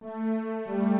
うん